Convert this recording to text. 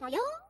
だよ。